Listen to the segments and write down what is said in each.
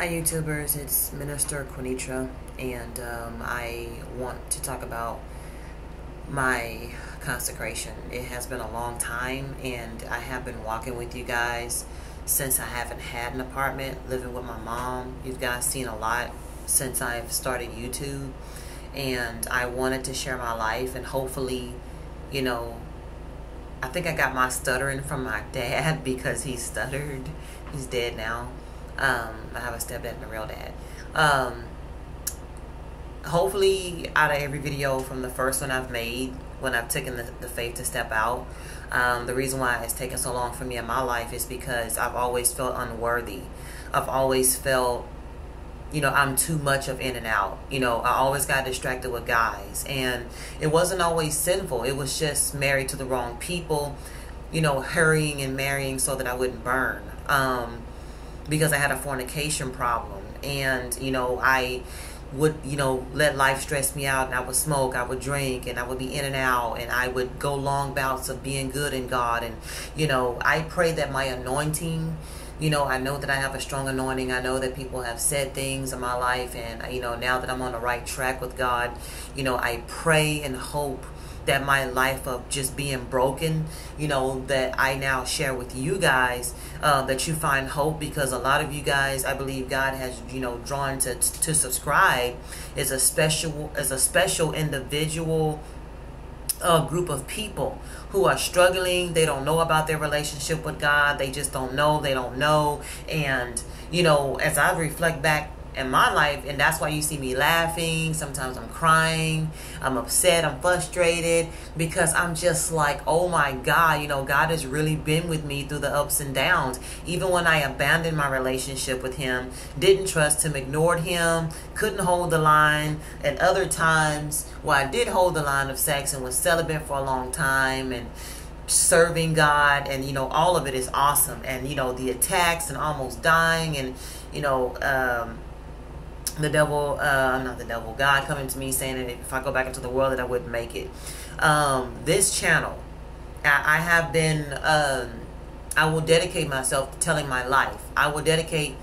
Hi YouTubers, it's Minister Quinitra and um, I want to talk about my consecration. It has been a long time and I have been walking with you guys since I haven't had an apartment, living with my mom. You've guys seen a lot since I've started YouTube and I wanted to share my life and hopefully, you know, I think I got my stuttering from my dad because he stuttered. He's dead now um, I have a stepdad and a real dad. Um, hopefully, out of every video from the first one I've made, when I've taken the, the faith to step out, um, the reason why it's taken so long for me in my life is because I've always felt unworthy. I've always felt, you know, I'm too much of in and out. You know, I always got distracted with guys. And it wasn't always sinful, it was just married to the wrong people, you know, hurrying and marrying so that I wouldn't burn. Um, because I had a fornication problem. And, you know, I would, you know, let life stress me out and I would smoke, I would drink, and I would be in and out, and I would go long bouts of being good in God. And, you know, I pray that my anointing, you know, I know that I have a strong anointing. I know that people have said things in my life, and, you know, now that I'm on the right track with God, you know, I pray and hope that my life of just being broken, you know, that I now share with you guys, uh, that you find hope because a lot of you guys, I believe God has, you know, drawn to to subscribe is a special is a special individual a group of people who are struggling. They don't know about their relationship with God. They just don't know. They don't know. And, you know, as I reflect back in my life and that's why you see me laughing. Sometimes i'm crying. I'm upset. I'm frustrated because i'm just like oh my god you know god has really been with me through the ups and downs. Even when i abandoned my relationship with him didn't trust him ignored him couldn't hold the line. And other times where i did hold the line of sex and was celibate for a long time and serving God and you know all of it is awesome. And you know the attacks and almost dying and you know um the devil, uh, I'm not the devil, God coming to me saying that if I go back into the world that I wouldn't make it. Um, this channel, I, I have been, um, I will dedicate myself to telling my life. I will dedicate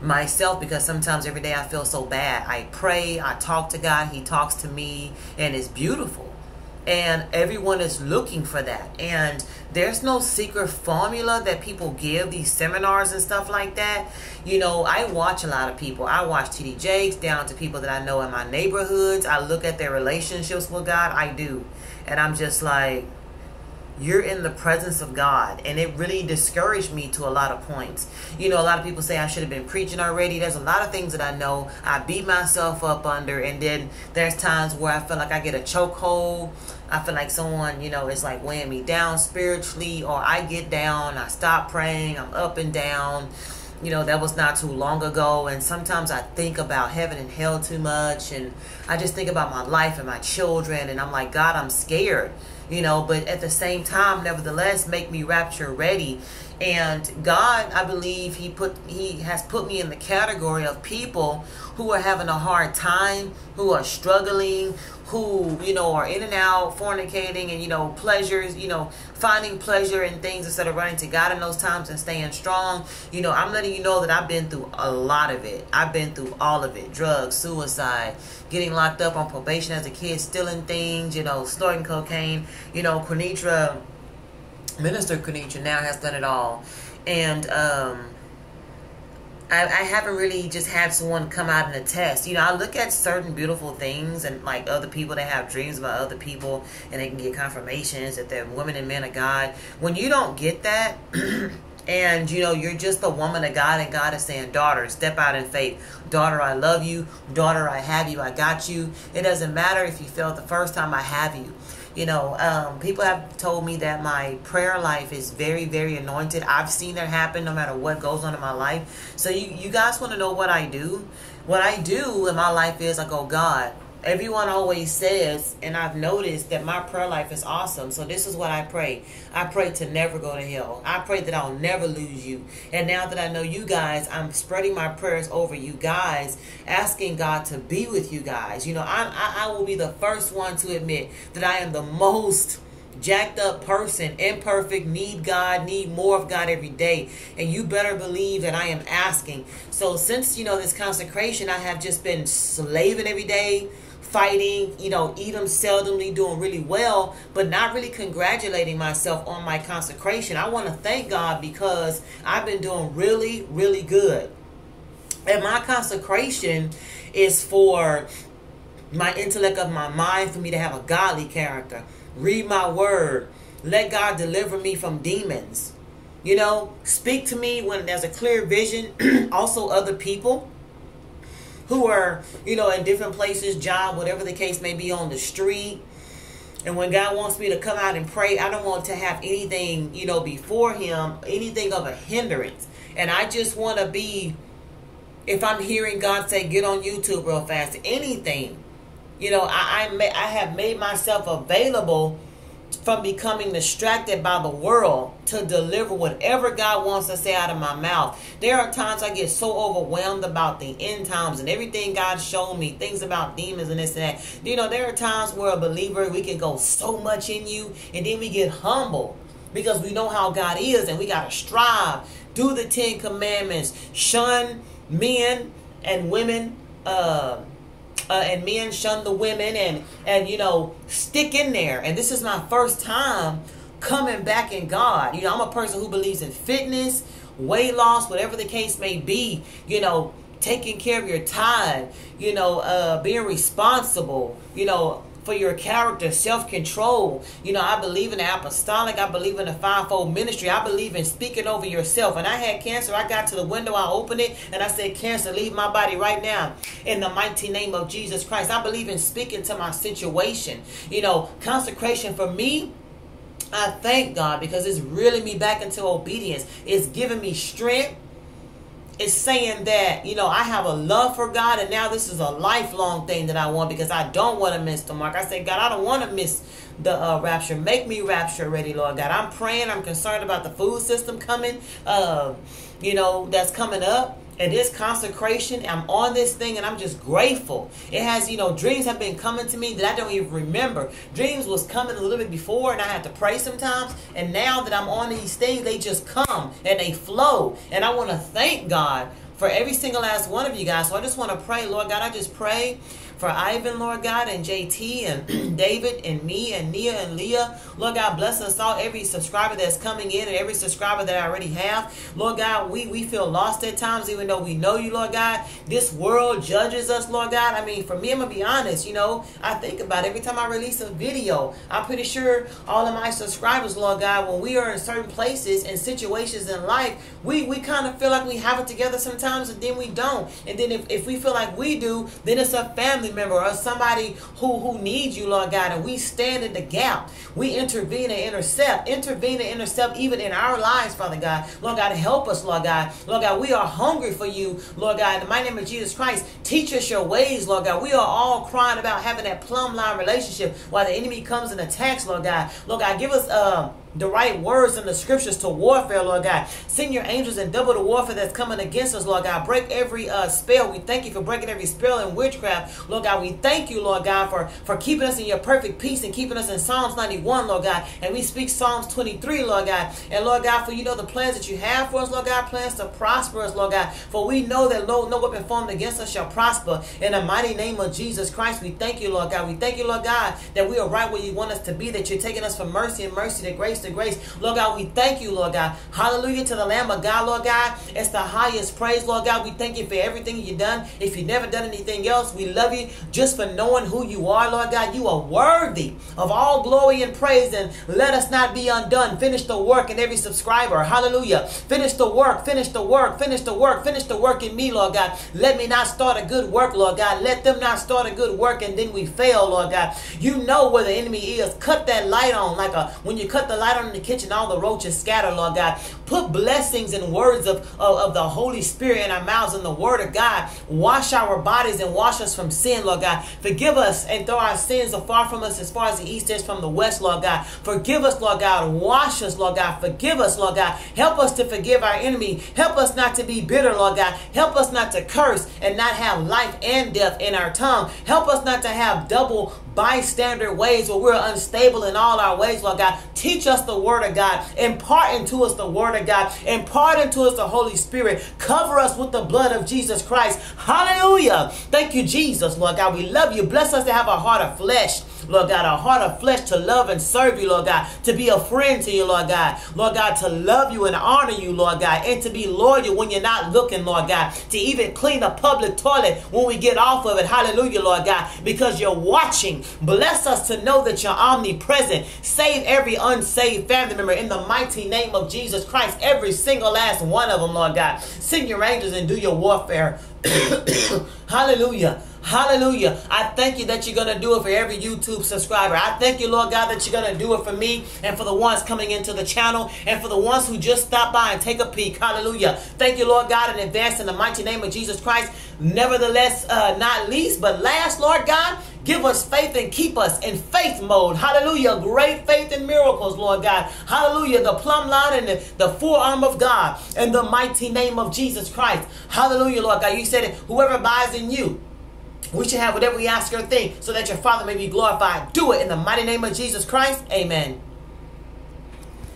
myself because sometimes every day I feel so bad. I pray, I talk to God, He talks to me, and it's beautiful and everyone is looking for that. And there's no secret formula that people give these seminars and stuff like that. You know i watch a lot of people. I watch td jakes down to people that i know in my neighborhoods. I look at their relationships with god. I do. And i'm just like you're in the presence of God. And it really discouraged me to a lot of points. You know, a lot of people say I should have been preaching already. There's a lot of things that I know I beat myself up under. And then there's times where I feel like I get a chokehold. I feel like someone, you know, is like weighing me down spiritually. Or I get down, I stop praying, I'm up and down. You know, that was not too long ago. And sometimes I think about heaven and hell too much. And I just think about my life and my children. And I'm like, God, I'm scared you know, but at the same time, nevertheless, make me rapture ready. And God, I believe He put He has put me in the category of people who are having a hard time, who are struggling, who, you know, are in and out, fornicating and, you know, pleasures, you know, finding pleasure in things instead of running to God in those times and staying strong. You know, I'm letting you know that I've been through a lot of it. I've been through all of it. Drugs, suicide, getting locked up on probation as a kid, stealing things, you know, snorting cocaine. You know, Quinitra, Minister Quinitra now has done it all. And, um, I, I haven't really just had someone come out and attest. You know, I look at certain beautiful things and like other people that have dreams about other people and they can get confirmations that they're women and men of God. When you don't get that, and you know you're just a woman of God and God is saying daughter step out in faith daughter I love you daughter I have you I got you it doesn't matter if you felt the first time I have you you know, um, people have told me that my prayer life is very, very anointed. I've seen that happen no matter what goes on in my life. So you, you guys want to know what I do? What I do in my life is I go, God, Everyone always says, and I've noticed that my prayer life is awesome. So this is what I pray. I pray to never go to hell. I pray that I'll never lose you. And now that I know you guys, I'm spreading my prayers over you guys, asking God to be with you guys. You know, I, I, I will be the first one to admit that I am the most jacked up person, imperfect, need God, need more of God every day. And you better believe that I am asking. So since, you know, this consecration, I have just been slaving every day, fighting, you know, eating seldomly, doing really well, but not really congratulating myself on my consecration. I want to thank God because I've been doing really, really good. And my consecration is for my intellect of my mind, for me to have a godly character. Read my word. Let God deliver me from demons. You know, speak to me when there's a clear vision. also, other people who are, you know, in different places, job, whatever the case may be, on the street. And when God wants me to come out and pray, I don't want to have anything, you know, before Him, anything of a hindrance. And I just want to be, if I'm hearing God say, get on YouTube real fast, anything, you know, I, I, may, I have made myself available from becoming distracted by the world to deliver whatever God wants to say out of my mouth. There are times I get so overwhelmed about the end times and everything God showed me, things about demons and this and that. You know, there are times where a believer, we can go so much in you and then we get humble because we know how God is and we got to strive, do the Ten Commandments, shun men and women. Uh, uh, and men shun the women and and you know stick in there. And this is my first time coming back in god. You know i'm a person who believes in fitness weight loss whatever the case may be you know taking care of your time you know uh, being responsible you know for your character, self control. You know, I believe in the apostolic. I believe in the fivefold ministry. I believe in speaking over yourself. And I had cancer. I got to the window, I opened it, and I said, Cancer, leave my body right now in the mighty name of Jesus Christ. I believe in speaking to my situation. You know, consecration for me. I thank God because it's reeling me back into obedience. It's giving me strength is saying that, you know, I have a love for God and now this is a lifelong thing that I want because I don't want to miss the mark. I say, God, I don't want to miss the uh, rapture. Make me rapture ready, Lord God. I'm praying. I'm concerned about the food system coming, uh, you know, that's coming up and this consecration, I'm on this thing and I'm just grateful. It has, you know, dreams have been coming to me that I don't even remember. Dreams was coming a little bit before and I had to pray sometimes. And now that I'm on these things, they just come and they flow. And I want to thank God for every single last one of you guys. So I just want to pray, Lord God, I just pray for Ivan, Lord God, and JT and David and me and Nia and Leah. Lord God, bless us all, every subscriber that's coming in and every subscriber that I already have. Lord God, we, we feel lost at times, even though we know you, Lord God. This world judges us, Lord God. I mean, for me, I'm going to be honest, you know, I think about it. every time I release a video. I'm pretty sure all of my subscribers, Lord God, when we are in certain places and situations in life, we, we kind of feel like we have it together sometimes and then we don't. And then if, if we feel like we do, then it's a family family member or somebody who, who needs you, Lord God, and we stand in the gap. We intervene and intercept, intervene and intercept even in our lives, Father God. Lord God, help us, Lord God. Lord God, we are hungry for you, Lord God. In the name of Jesus Christ, teach us your ways, Lord God. We are all crying about having that plumb line relationship while the enemy comes and attacks, Lord God. Lord God, give us uh the right words in the scriptures to warfare, Lord God. Send your angels and double the warfare that's coming against us, Lord God. Break every uh, spell. We thank you for breaking every spell and witchcraft, Lord God. We thank you, Lord God, for, for keeping us in your perfect peace and keeping us in Psalms 91, Lord God. And we speak Psalms 23, Lord God. And Lord God, for you know the plans that you have for us, Lord God, plans to prosper us, Lord God. For we know that Lord, no weapon formed against us shall prosper. In the mighty name of Jesus Christ, we thank you, Lord God. We thank you, Lord God, that we are right where you want us to be, that you're taking us from mercy and mercy to grace to grace. Lord God, we thank you, Lord God. Hallelujah to the Lamb of God, Lord God. It's the highest praise, Lord God. We thank you for everything you've done. If you've never done anything else, we love you just for knowing who you are, Lord God. You are worthy of all glory and praise, and let us not be undone. Finish the work in every subscriber. Hallelujah. Finish the work, finish the work, finish the work, finish the work in me, Lord God. Let me not start a good work, Lord God. Let them not start a good work and then we fail, Lord God. You know where the enemy is. Cut that light on like a when you cut the light on in the kitchen, all the roaches scatter, Lord God. Put blessings and words of, of, of the Holy Spirit in our mouths and the Word of God. Wash our bodies and wash us from sin, Lord God. Forgive us and throw our sins afar from us as far as the east is from the west, Lord God. Forgive us, Lord God. Wash us, Lord God. Forgive us, Lord God. Help us to forgive our enemy. Help us not to be bitter, Lord God. Help us not to curse and not have life and death in our tongue. Help us not to have double bystander ways where we're unstable in all our ways, Lord God. Teach us the word of God. Impart into us the word of God. Impart into us the Holy Spirit. Cover us with the blood of Jesus Christ. Hallelujah. Thank you, Jesus, Lord God. We love you. Bless us to have a heart of flesh. Lord God, a heart of flesh to love and serve you, Lord God, to be a friend to you, Lord God, Lord God, to love you and honor you, Lord God, and to be loyal when you're not looking, Lord God, to even clean a public toilet when we get off of it, hallelujah, Lord God, because you're watching. Bless us to know that you're omnipresent. Save every unsaved family member in the mighty name of Jesus Christ, every single last one of them, Lord God. Send your angels and do your warfare. hallelujah. Hallelujah. I thank you that you're going to do it for every YouTube subscriber. I thank you, Lord God, that you're going to do it for me and for the ones coming into the channel and for the ones who just stop by and take a peek. Hallelujah. Thank you, Lord God, in advance in the mighty name of Jesus Christ. Nevertheless, uh, not least, but last, Lord God, give us faith and keep us in faith mode. Hallelujah. Great faith and miracles, Lord God. Hallelujah. The plumb line and the, the forearm of God in the mighty name of Jesus Christ. Hallelujah, Lord God. You said it, whoever abides in you we should have whatever we ask or think so that your Father may be glorified. Do it in the mighty name of Jesus Christ. Amen.